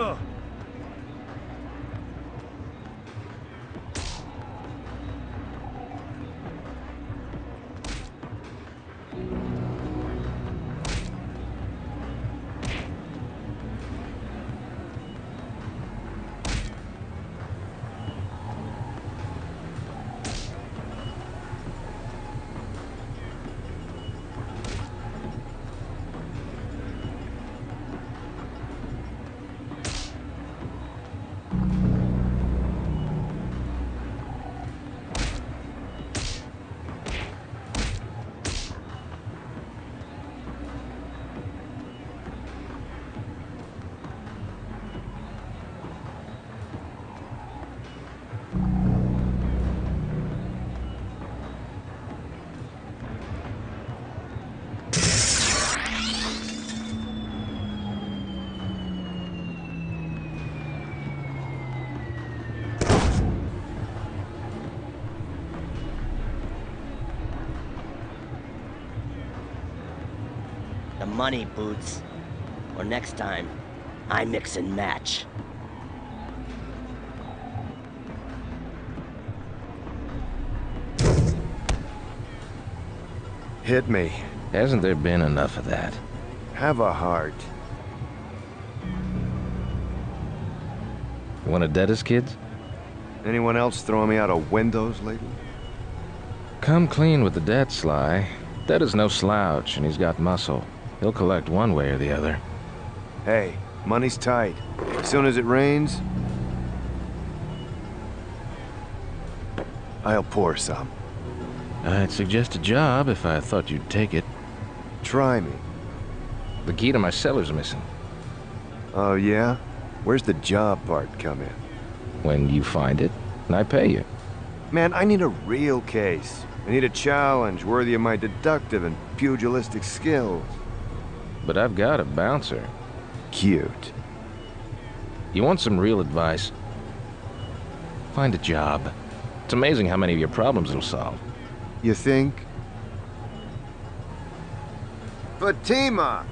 The money, Boots. Or next time, I mix and match. Hit me. Hasn't there been enough of that? Have a heart. You want to dead us, kids? Anyone else throwing me out of windows lately? Come clean with the debt, Sly. Detta's no slouch, and he's got muscle. He'll collect one way or the other. Hey, money's tight. As soon as it rains, I'll pour some. I'd suggest a job if I thought you'd take it. Try me. The key to my cellar's missing. Oh, yeah? Where's the job part come in? When you find it, and I pay you. Man, I need a real case. I need a challenge worthy of my deductive and pugilistic skills. But I've got a bouncer. Cute. You want some real advice? Find a job. It's amazing how many of your problems it'll solve. You think? Fatima!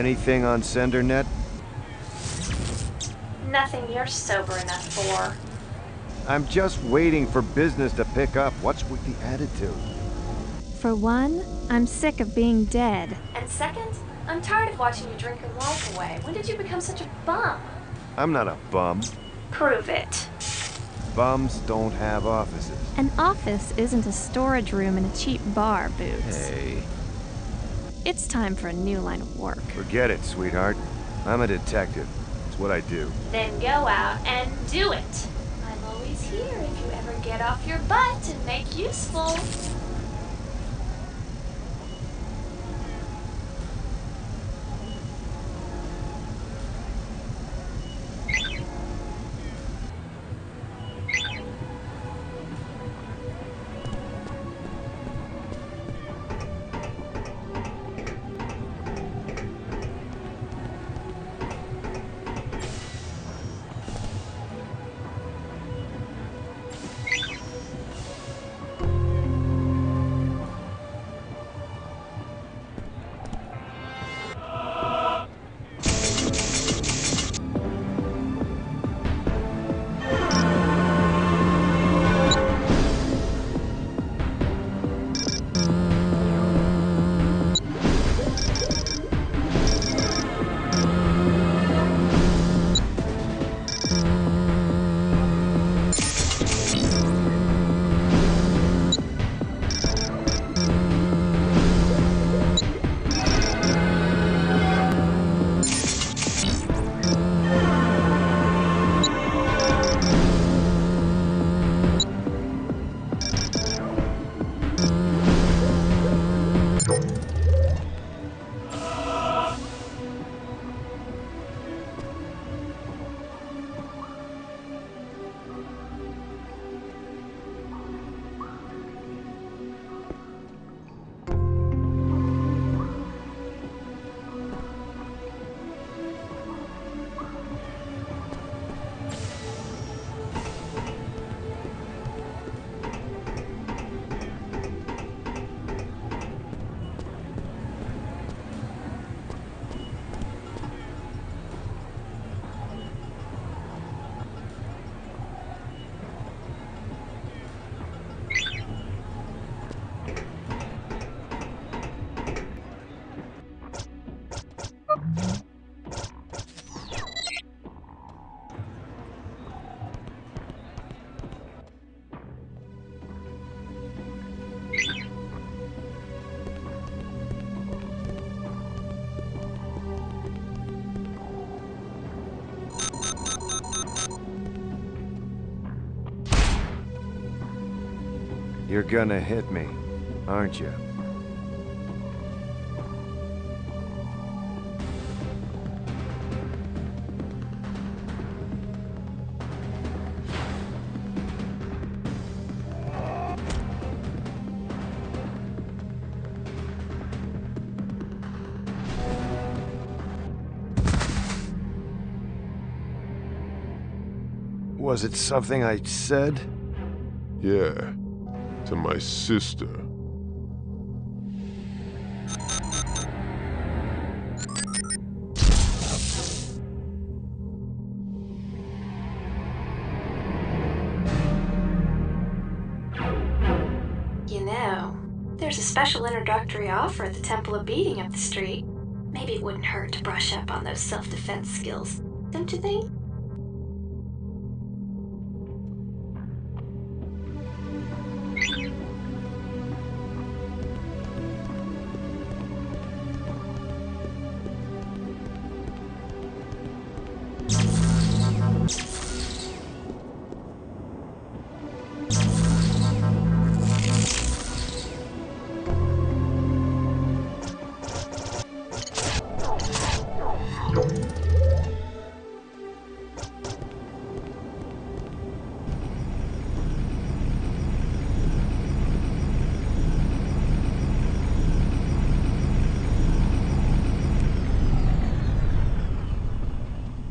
Anything on SenderNet? Nothing you're sober enough for. I'm just waiting for business to pick up. What's with the attitude? For one, I'm sick of being dead. And second, I'm tired of watching you drink your life away. When did you become such a bum? I'm not a bum. Prove it. Bums don't have offices. An office isn't a storage room in a cheap bar, Boots. Hey. It's time for a new line of work. Forget it, sweetheart. I'm a detective. It's what I do. Then go out and do it. I'm always here if you ever get off your butt and make useful. You're gonna hit me, aren't you? Was it something I said? Yeah, to my sister. You know, there's a special introductory offer at the Temple of Beating up the street. Maybe it wouldn't hurt to brush up on those self defense skills, don't you think?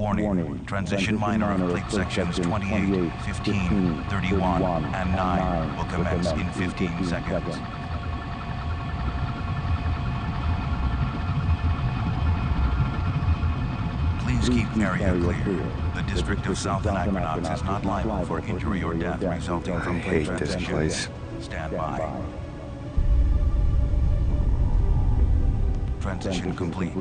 Warning. Transition minor of plate sections 28, 15, 31, and 9 will commence in 15 seconds. Please keep area clear. The District of South Anachronox is not liable for injury or death resulting from plate transition. place. Stand by. Transition complete.